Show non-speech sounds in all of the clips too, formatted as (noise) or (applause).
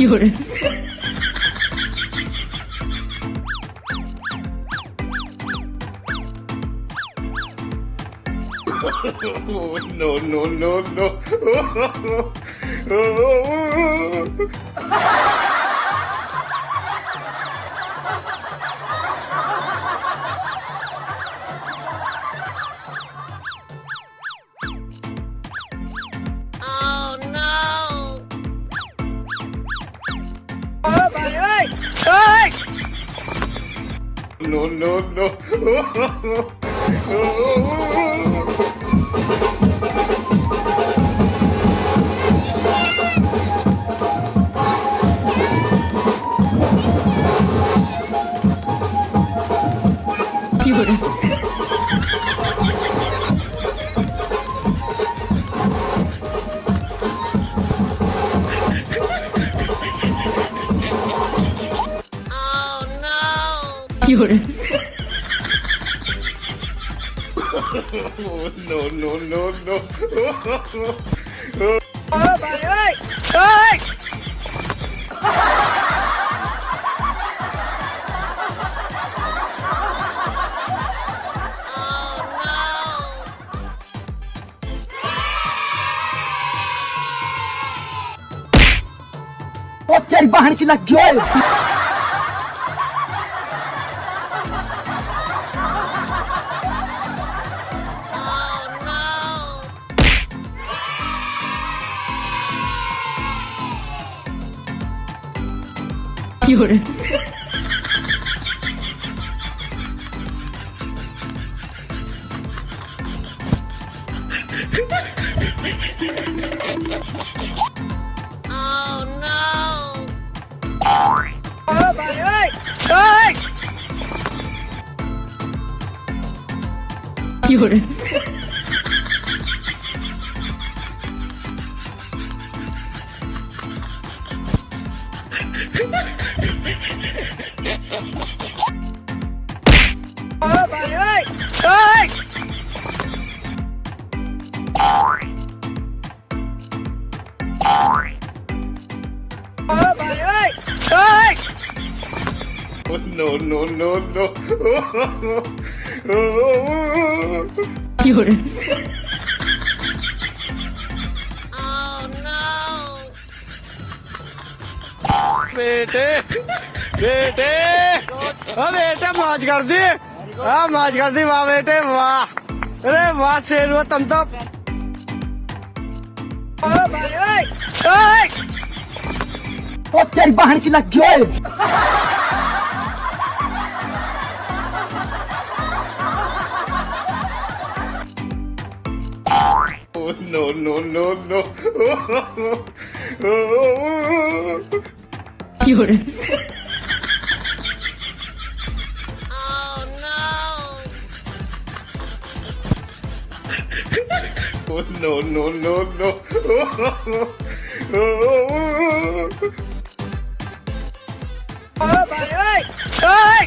有人，Oh, no, no, no, no. No, no, no. (laughs) 有人，Oh, no, no, no, no. ओ तेरी बहन की लग गई Oh, 有人， 有人， Oh, no, no, no, no. 有人，बेटे बेटे। हाँ बेटे मौज कर दी। हाँ मौज कर दी वाह बेटे वाह। अरे वाह शेर हुआ तुम तो ओ तेरी बहन की लग गई। no, no, no, no. Oh no! oh no! no, no, no, Oh no. Oh, bạn ơi! Ơi!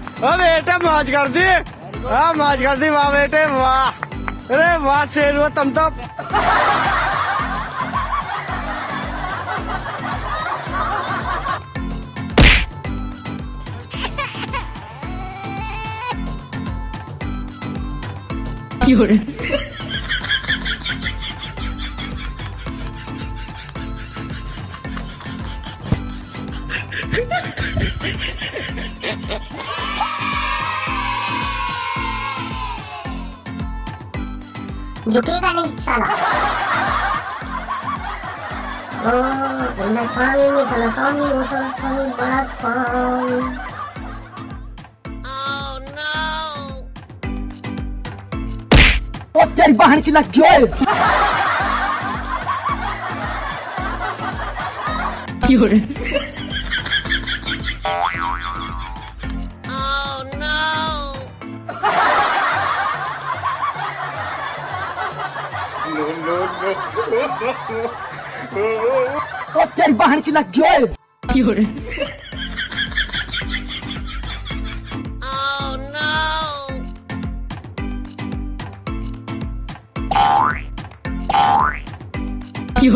बेटे हाँ बेटे मौज कर दी। हाँ मौज कर दी वाह बेटे वाह। अरे वाह शेर हुआ तुम तो Oh, झुकेगा नहीं साला ओ मैं स्वामी में साला स्वामी वो साला स्वामी बड़ा स्वामी ओ तेरी बहन की लग गई (laughs) ও तेरी बहन की लग गए की हो रहे কি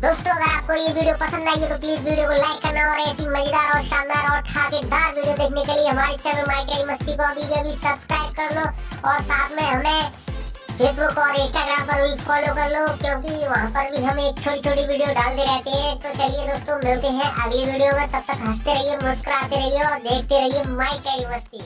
दोस्तों, अगर आपको ये वीडियो पसंद आई है तो प्लीज़ वीडियो को लाइक करना और ऐसी मज़ेदार और शानदार और ठाकेदार वीडियो देखने के लिए हमारे चैनल माई टेली मस्ती को अभी अभी सब्सक्राइब कर लो और साथ में हमें फेसबुक और इंस्टाग्राम पर भी फॉलो कर लो, क्योंकि वहाँ पर भी हम एक छोटी छोटी वीडियो डालते रहते हैं। तो चलिए दोस्तों, मिलते हैं अगली वीडियो में। तब तक हँसते रहिए, मुस्कुराते रहिए और देखते रहिए माई टेली मस्ती।